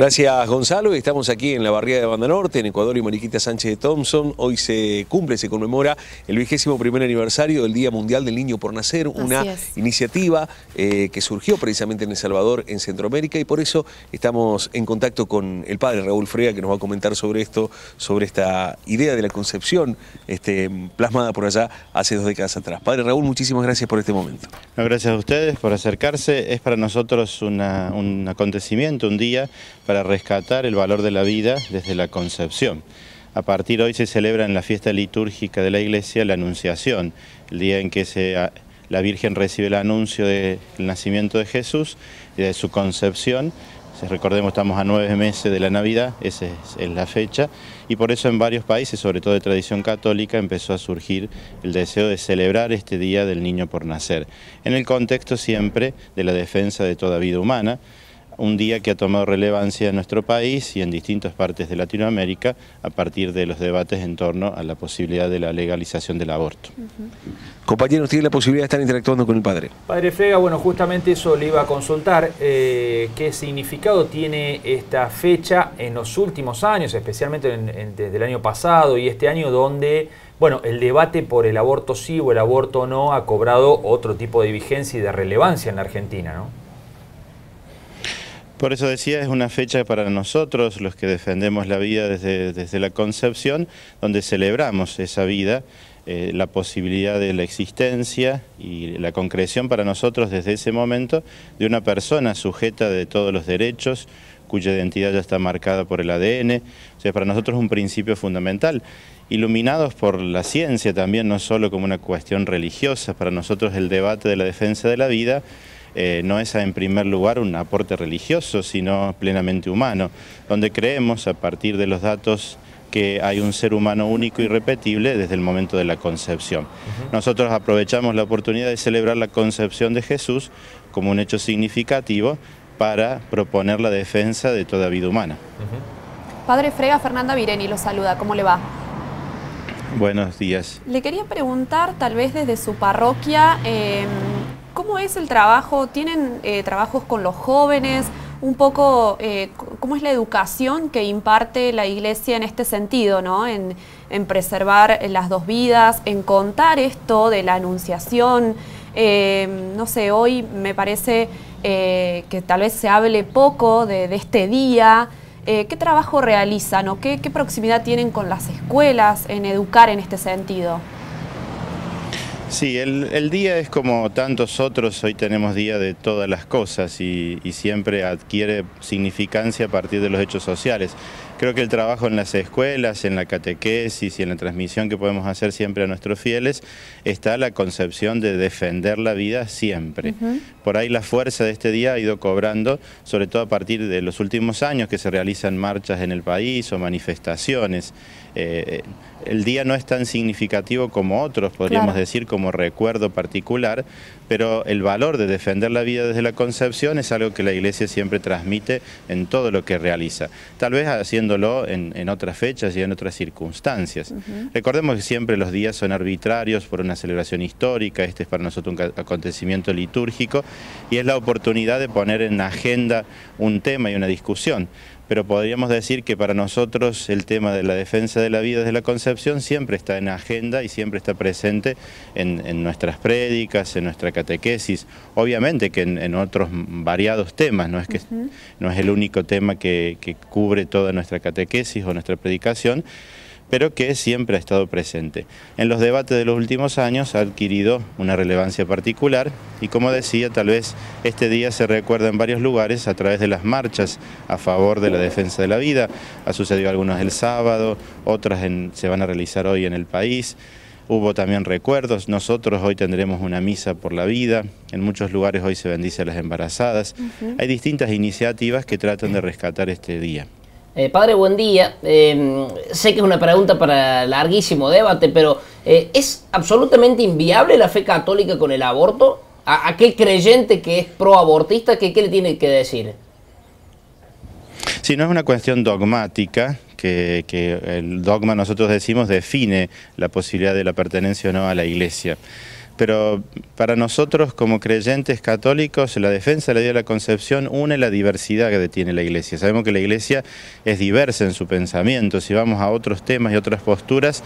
Gracias Gonzalo, estamos aquí en la barriada de Banda Norte, en Ecuador y Mariquita Sánchez de Thompson. Hoy se cumple, se conmemora el vigésimo primer aniversario del Día Mundial del Niño por Nacer, una iniciativa eh, que surgió precisamente en El Salvador, en Centroamérica, y por eso estamos en contacto con el padre Raúl Frega, que nos va a comentar sobre esto, sobre esta idea de la concepción este, plasmada por allá hace dos décadas atrás. Padre Raúl, muchísimas gracias por este momento. gracias a ustedes por acercarse. Es para nosotros un acontecimiento, un día para rescatar el valor de la vida desde la concepción. A partir de hoy se celebra en la fiesta litúrgica de la iglesia la Anunciación, el día en que la Virgen recibe el anuncio del nacimiento de Jesús y de su concepción. recordemos, estamos a nueve meses de la Navidad, esa es, la fecha, y por eso en varios países, sobre todo de tradición católica, empezó a surgir el deseo de celebrar este Día del Niño por Nacer, en el contexto siempre de la defensa de toda vida humana, un día que ha tomado relevancia en nuestro país y en distintas partes de Latinoamérica a partir de los debates en torno a la posibilidad de la legalización del aborto. Compañeros, ¿tiene la posibilidad de estar interactuando con el padre? Padre Frega, bueno, justamente eso le iba a consultar. Eh, ¿Qué significado tiene esta fecha en los últimos años, especialmente desde el año pasado y este año, donde bueno, el debate por el aborto sí o el aborto no ha cobrado otro tipo de vigencia y de relevancia en la Argentina, ¿no? Por eso decía, es una fecha para nosotros, los que defendemos la vida desde, desde la concepción, donde celebramos esa vida, eh, la posibilidad de la existencia y la concreción para nosotros desde ese momento de una persona sujeta de todos los derechos, cuya identidad ya está marcada por el ADN. O sea, para nosotros es un principio fundamental. Iluminados por la ciencia también, no solo como una cuestión religiosa, para nosotros el debate de la defensa de la vida eh, no es en primer lugar un aporte religioso, sino plenamente humano, donde creemos a partir de los datos que hay un ser humano único y repetible desde el momento de la concepción. Nosotros aprovechamos la oportunidad de celebrar la concepción de Jesús como un hecho significativo para proponer la defensa de toda vida humana. Padre Frega, Fernanda Vireni lo saluda, ¿cómo le va? Buenos días. Le quería preguntar, tal vez desde su parroquia, em, ¿Cómo es el trabajo? ¿Tienen eh, trabajos con los jóvenes? Un poco, eh, ¿cómo es la educación que imparte la iglesia en este sentido, ¿no? en, preservar las dos vidas, en contar esto de la anunciación? Eh, no sé, hoy me parece que tal vez se hable poco de, este día. ¿Qué trabajo realizan o qué proximidad tienen con las escuelas en educar en este sentido? Sí, el, día es como tantos otros, hoy tenemos día de todas las cosas y, y, siempre adquiere significancia a partir de los hechos sociales. Creo que el trabajo en las escuelas, en la catequesis y en la transmisión que podemos hacer siempre a nuestros fieles, está la concepción de defender la vida siempre. Por ahí la fuerza de este día ha ido cobrando, sobre todo a partir de los últimos años que se realizan marchas en el país o manifestaciones. Eh, el día no es tan significativo como otros, podríamos decir, como recuerdo particular, pero el valor de defender la vida desde la concepción es algo que la Iglesia siempre transmite en todo lo que realiza, tal vez haciéndolo en, otras fechas y en otras circunstancias. Recordemos que siempre los días son arbitrarios por una celebración histórica, este es para nosotros un acontecimiento litúrgico y es la oportunidad de poner en agenda un tema y una discusión pero podríamos decir que para nosotros el tema de la defensa de la vida desde la concepción siempre está en agenda y siempre está presente en, nuestras prédicas, en nuestra catequesis, obviamente que en, otros variados temas, no es, que, no es el único tema que, que cubre toda nuestra catequesis o nuestra predicación, pero que siempre ha estado presente. En los debates de los últimos años ha adquirido una relevancia particular y como decía, tal vez este día se recuerda en varios lugares a través de las marchas a favor de la defensa de la vida. Ha sucedido algunas el sábado, otras se van a realizar hoy en el país. Hubo también recuerdos, nosotros hoy tendremos una misa por la vida, en muchos lugares hoy se bendice a las embarazadas. Hay distintas iniciativas que tratan de rescatar este día. Eh, padre, buen día. Em, sé que es una pregunta para larguísimo debate, pero eh, ¿es absolutamente inviable la fe católica con el aborto? ¿A aquel creyente que es pro-abortista, ¿qué, le tiene que decir? Si no es una cuestión dogmática, que, el dogma nosotros decimos define la posibilidad de la pertenencia o no a la iglesia. Pero para nosotros como creyentes católicos la defensa de la vida de la concepción une la diversidad que tiene la iglesia. Sabemos que la iglesia es diversa en su pensamiento, si vamos a otros temas y otras posturas,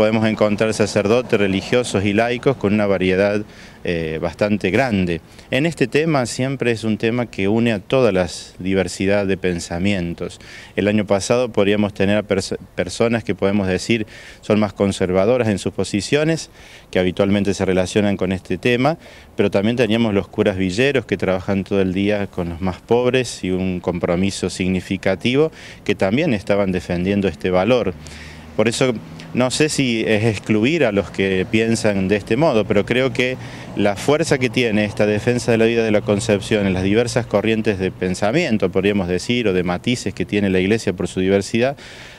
podemos encontrar sacerdotes religiosos y laicos con una variedad eh, bastante grande. En este tema siempre es un tema que une a todas las diversidad de pensamientos. El año pasado podríamos tener a personas que podemos decir son más conservadoras en sus posiciones, que habitualmente se relacionan con este tema, pero también teníamos los curas villeros que trabajan todo el día con los más pobres y un compromiso significativo que también estaban defendiendo este valor. Por eso no sé si es excluir a los que piensan de este modo, pero creo que la fuerza que tiene esta defensa de la vida de la concepción en las diversas corrientes de pensamiento, podríamos decir, o de matices que tiene la Iglesia por su diversidad,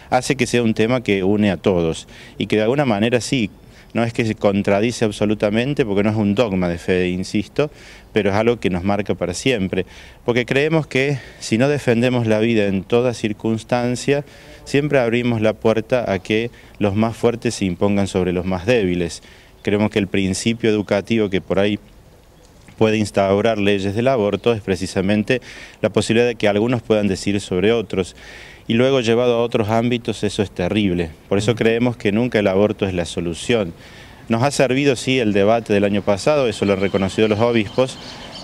hace que sea un tema que une a todos y que de alguna manera sí no es que se contradice absolutamente, porque no es un dogma de fe, insisto, pero es algo que nos marca para siempre. Porque creemos que si no defendemos la vida en toda circunstancia, siempre abrimos la puerta a que los más fuertes se impongan sobre los más débiles. Creemos que el principio educativo que por ahí puede instaurar leyes del aborto es precisamente la posibilidad de que algunos puedan decir sobre otros y luego llevado a otros ámbitos eso es terrible. Por eso creemos que nunca el aborto es la solución. Nos ha servido, sí, el debate del año pasado, eso lo han reconocido los obispos,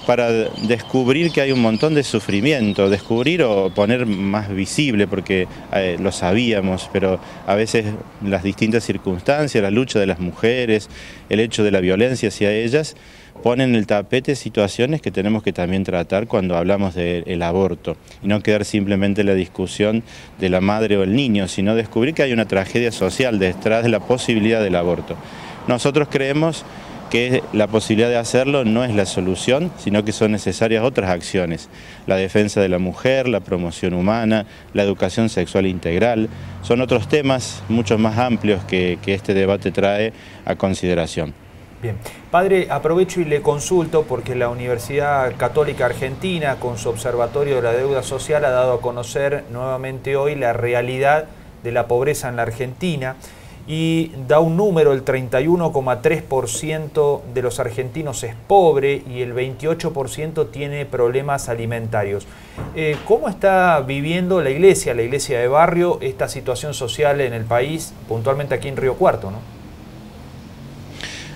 para descubrir que hay un montón de sufrimiento, descubrir o poner más visible, porque eh, lo sabíamos, pero a veces las distintas circunstancias, la lucha de las mujeres, el hecho de la violencia hacia ellas, ponen en el tapete situaciones que tenemos que también tratar cuando hablamos del aborto y no quedar simplemente en la discusión de la madre o el niño, sino descubrir que hay una tragedia social detrás de la posibilidad del aborto. Nosotros creemos que la posibilidad de hacerlo no es la solución, sino que son necesarias otras acciones. La defensa de la mujer, la promoción humana, la educación sexual integral, son otros temas mucho más amplios que, que este debate trae a consideración. Bien, padre, aprovecho y le consulto porque la Universidad Católica Argentina, con su Observatorio de la Deuda Social, ha dado a conocer nuevamente hoy la realidad de la pobreza en la Argentina y da un número, el 31,3% de los argentinos es pobre y el 28% tiene problemas alimentarios. Eh, ¿Cómo está viviendo la iglesia, la iglesia de barrio, esta situación social en el país, puntualmente aquí en Río Cuarto? ¿no?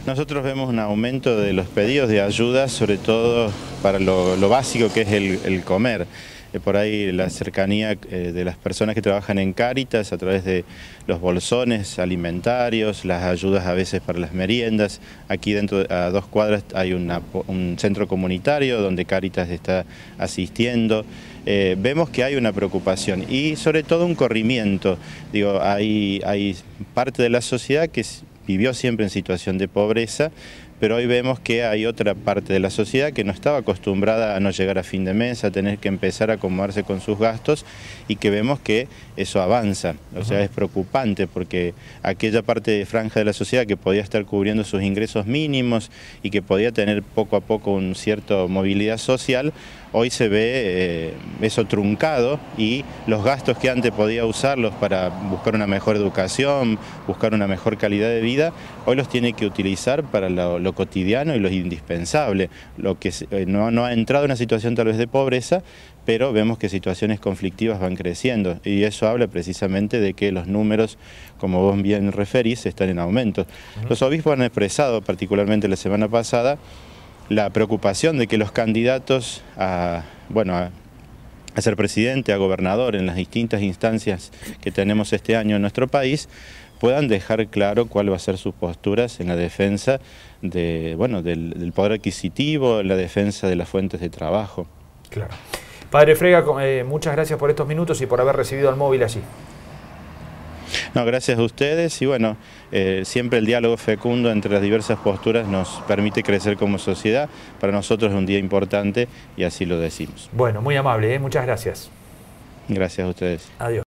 Nosotros vemos un aumento de los pedidos de ayuda, sobre todo para lo, básico que es el, comer. Eh, por ahí la cercanía eh, de las personas que trabajan en Cáritas a través de los bolsones alimentarios, las ayudas a veces para las meriendas. Aquí dentro a dos cuadras hay un centro comunitario donde Cáritas está asistiendo. Eh, vemos que hay una preocupación y sobre todo un corrimiento. Digo, hay, hay parte de la sociedad que vivió siempre en situación de pobreza, pero hoy vemos que hay otra parte de la sociedad que no estaba acostumbrada a no llegar a fin de mes, a tener que empezar a acomodarse con sus gastos y que vemos que eso avanza. O sea, es preocupante porque aquella parte de franja de la sociedad que podía estar cubriendo sus ingresos mínimos y que podía tener poco a poco un cierto movilidad social, hoy se ve eh, eso truncado y los gastos que antes podía usarlos para buscar una mejor educación, buscar una mejor calidad de vida, hoy los tiene que utilizar para lo, cotidiano y lo indispensable, lo que eh, no, no ha entrado en una situación tal vez de pobreza, pero vemos que situaciones conflictivas van creciendo. Y eso habla precisamente de que los números, como vos bien referís, están en aumento. Los obispos han expresado, particularmente la semana pasada, la preocupación de que los candidatos a, bueno, a, ser presidente, a gobernador en las distintas instancias que tenemos este año en nuestro país, puedan dejar claro cuál va a ser sus posturas en la defensa de, bueno, del, poder adquisitivo, en la defensa de las fuentes de trabajo. Claro. Padre Frega, eh, muchas gracias por estos minutos y por haber recibido el móvil allí. No, gracias a ustedes y bueno, eh, siempre el diálogo fecundo entre las diversas posturas nos permite crecer como sociedad. Para nosotros es un día importante y así lo decimos. Bueno, muy amable, ¿eh? muchas gracias. Gracias a ustedes. Adiós.